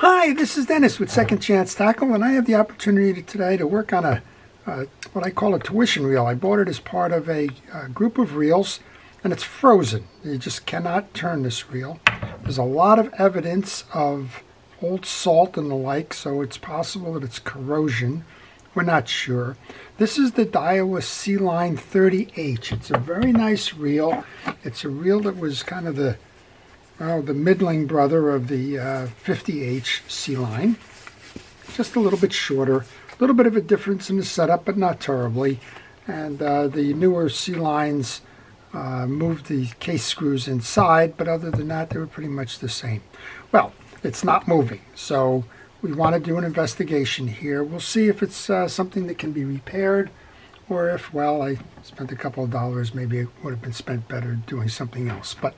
Hi, this is Dennis with Second Chance Tackle, and I have the opportunity today to work on a uh, what I call a tuition reel. I bought it as part of a, a group of reels, and it's frozen. You just cannot turn this reel. There's a lot of evidence of old salt and the like, so it's possible that it's corrosion. We're not sure. This is the Daiwa Sealine 30H. It's a very nice reel. It's a reel that was kind of the well, the middling brother of the uh, 50H Sealine. Just a little bit shorter. A little bit of a difference in the setup, but not terribly. And uh, the newer Sealines uh, moved the case screws inside, but other than that, they were pretty much the same. Well, it's not moving, so we want to do an investigation here. We'll see if it's uh, something that can be repaired or if, well, I spent a couple of dollars, maybe it would have been spent better doing something else. But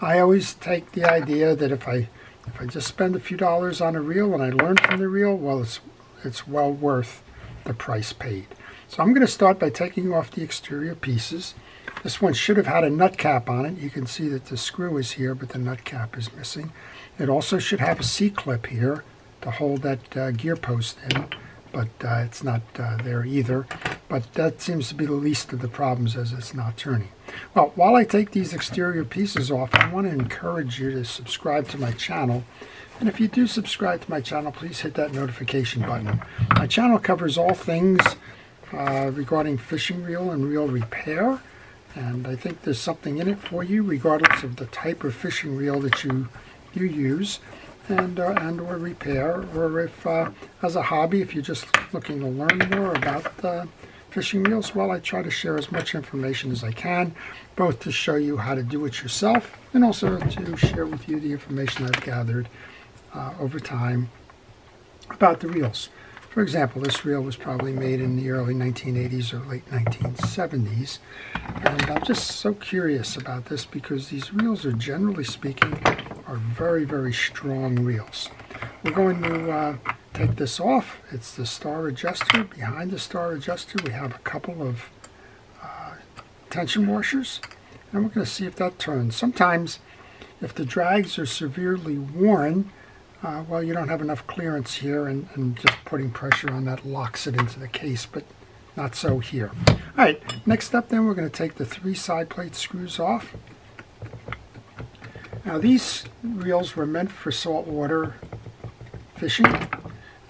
I always take the idea that if I if I just spend a few dollars on a reel and I learn from the reel, well, it's it's well worth the price paid. So I'm going to start by taking off the exterior pieces. This one should have had a nut cap on it. You can see that the screw is here, but the nut cap is missing. It also should have a C-clip here to hold that uh, gear post in, but uh, it's not uh, there either. But that seems to be the least of the problems as it's not turning. Well, while I take these exterior pieces off, I want to encourage you to subscribe to my channel. And if you do subscribe to my channel, please hit that notification button. My channel covers all things uh, regarding fishing reel and reel repair. And I think there's something in it for you, regardless of the type of fishing reel that you, you use and, uh, and or repair, or if uh, as a hobby, if you're just looking to learn more about fishing reels, well, I try to share as much information as I can, both to show you how to do it yourself and also to share with you the information I've gathered uh, over time about the reels. For example, this reel was probably made in the early 1980s or late 1970s. And I'm just so curious about this because these reels are generally speaking are very, very strong reels. We're going to uh, take this off. It's the star adjuster. Behind the star adjuster we have a couple of uh, tension washers and we're going to see if that turns. Sometimes if the drags are severely worn, uh, well you don't have enough clearance here and, and just putting pressure on that locks it into the case, but not so here. Alright, next up then we're going to take the three side plate screws off. Now these reels were meant for saltwater fishing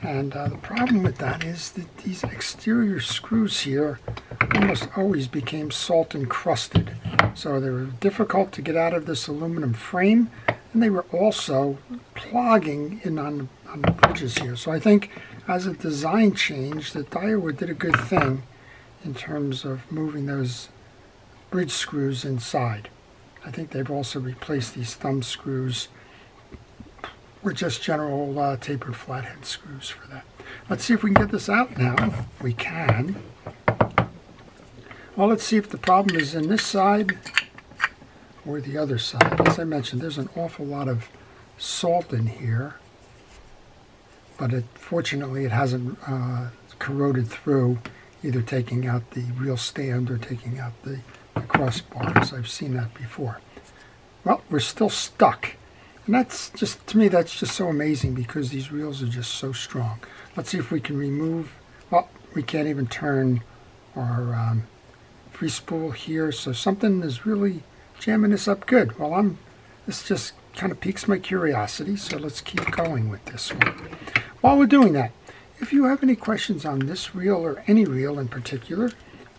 and uh, the problem with that is that these exterior screws here almost always became salt encrusted. So they were difficult to get out of this aluminum frame and they were also clogging in on, on the bridges here. So I think as a design change that Daiwa did a good thing in terms of moving those bridge screws inside. I think they've also replaced these thumb screws with just general uh, tapered flathead screws for that. Let's see if we can get this out now. We can. Well, let's see if the problem is in this side or the other side. As I mentioned, there's an awful lot of salt in here, but it, fortunately it hasn't uh, corroded through, either taking out the reel stand or taking out the, crossbars. I've seen that before. Well, we're still stuck. And that's just, to me, that's just so amazing because these reels are just so strong. Let's see if we can remove, well, we can't even turn our um, free spool here. So something is really jamming this up good. Well, I'm, this just kind of piques my curiosity. So let's keep going with this one. While we're doing that, if you have any questions on this reel or any reel in particular,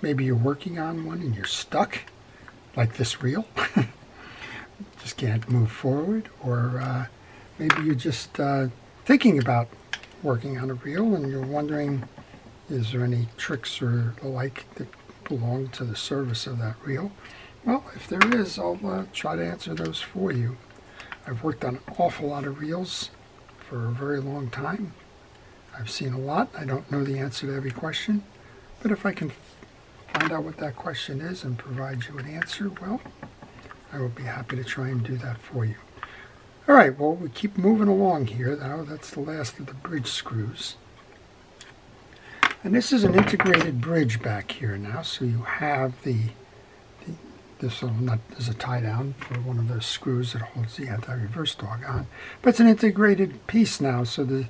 maybe you're working on one and you're stuck, like this reel. just can't move forward, or uh, maybe you're just uh, thinking about working on a reel and you're wondering, is there any tricks or the like that belong to the service of that reel? Well, if there is, I'll uh, try to answer those for you. I've worked on an awful lot of reels for a very long time. I've seen a lot. I don't know the answer to every question, but if I can find out what that question is and provide you an answer, well, I will be happy to try and do that for you. All right, well, we keep moving along here. Now that's the last of the bridge screws. And this is an integrated bridge back here now, so you have the, the, this little nut is a tie down for one of those screws that holds the anti-reverse dog on. But it's an integrated piece now, so the,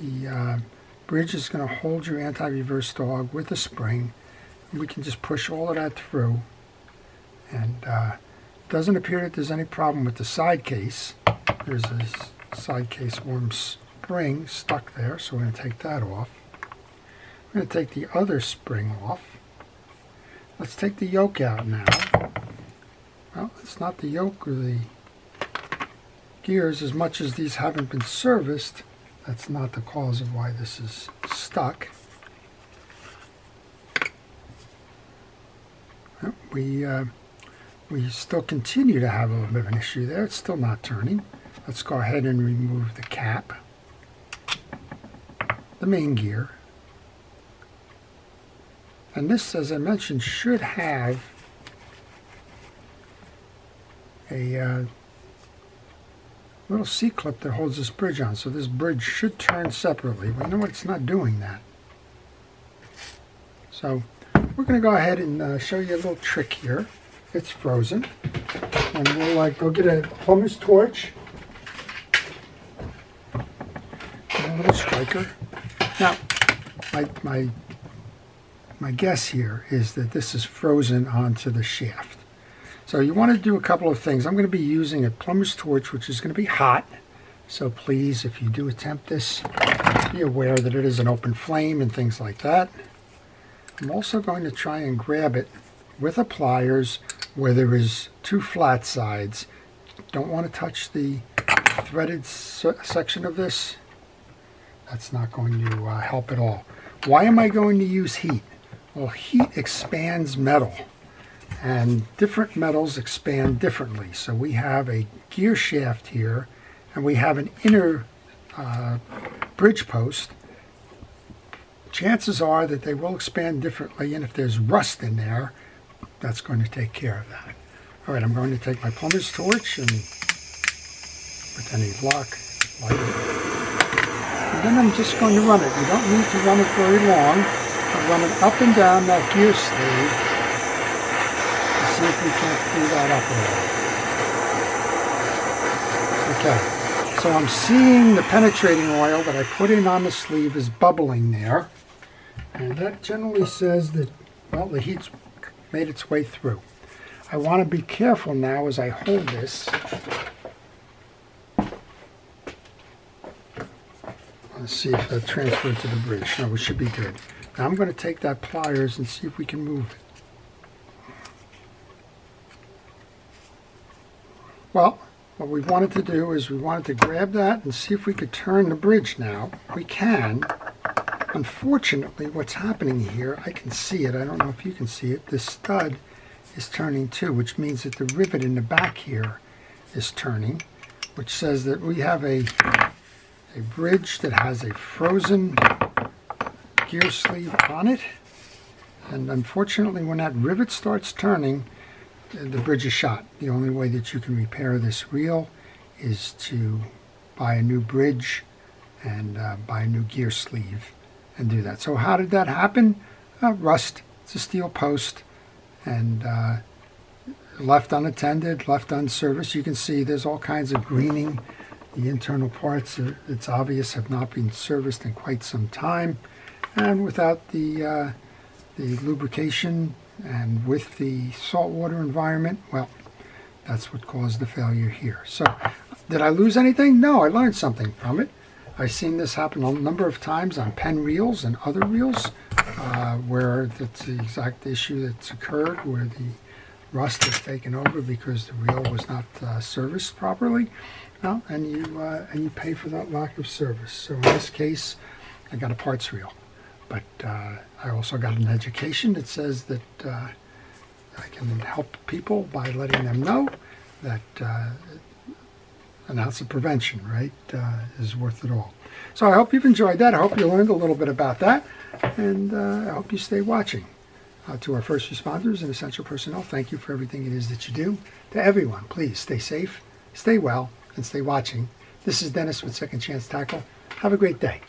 the uh, bridge is going to hold your anti-reverse dog with a spring. We can just push all of that through. And uh, doesn't appear that there's any problem with the side case. There's a side case worm spring stuck there, so we're going to take that off. I'm going to take the other spring off. Let's take the yoke out now. Well, it's not the yoke or the gears as much as these haven't been serviced. That's not the cause of why this is stuck. Well, we, uh, we still continue to have a little bit of an issue there. It's still not turning. Let's go ahead and remove the cap, the main gear. And this, as I mentioned, should have a uh, little C-clip that holds this bridge on. So this bridge should turn separately. We know it's not doing that. So we're going to go ahead and uh, show you a little trick here. It's frozen. And we'll like go get a plumber's torch. And a little striker. Now, my, my, my guess here is that this is frozen onto the shaft. So you want to do a couple of things. I'm going to be using a plumber's torch, which is going to be hot. So please, if you do attempt this, be aware that it is an open flame and things like that. I'm also going to try and grab it with a pliers where there is two flat sides. Don't want to touch the threaded section of this. That's not going to uh, help at all. Why am I going to use heat? Well, heat expands metal and different metals expand differently. So we have a gear shaft here and we have an inner uh, bridge post. Chances are that they will expand differently and if there's rust in there, that's going to take care of that. All right, I'm going to take my plumber's torch and with any luck, light it. And then I'm just going to run it. You don't need to run it very long. I run it up and down that gear sleeve see if we can't clear that up a little. Okay, so I'm seeing the penetrating oil that I put in on the sleeve is bubbling there. And that generally says that, well, the heat's made its way through. I want to be careful now as I hold this. Let's see if that transferred to the bridge. No, it should be good. Now I'm going to take that pliers and see if we can move it. Well, what we wanted to do is we wanted to grab that and see if we could turn the bridge now. We can. Unfortunately, what's happening here, I can see it. I don't know if you can see it. This stud is turning too, which means that the rivet in the back here is turning, which says that we have a, a bridge that has a frozen gear sleeve on it. And unfortunately, when that rivet starts turning, the bridge is shot. The only way that you can repair this reel is to buy a new bridge and uh, buy a new gear sleeve and do that. So how did that happen? Uh, rust. It's a steel post and uh, left unattended, left unserviced. You can see there's all kinds of greening. The internal parts, are, it's obvious, have not been serviced in quite some time. And without the, uh, the lubrication and with the saltwater environment, well, that's what caused the failure here. So, did I lose anything? No, I learned something from it. I've seen this happen a number of times on Penn reels and other reels uh, where that's the exact issue that's occurred, where the rust has taken over because the reel was not uh, serviced properly. Well, and you uh, and you pay for that lack of service. So in this case, I got a parts reel. But uh, I also got an education that says that uh, I can help people by letting them know that uh, an ounce of prevention, right, uh, is worth it all. So I hope you've enjoyed that. I hope you learned a little bit about that. And uh, I hope you stay watching. Uh, to our first responders and essential personnel, thank you for everything it is that you do. To everyone, please stay safe, stay well, and stay watching. This is Dennis with Second Chance Tackle. Have a great day.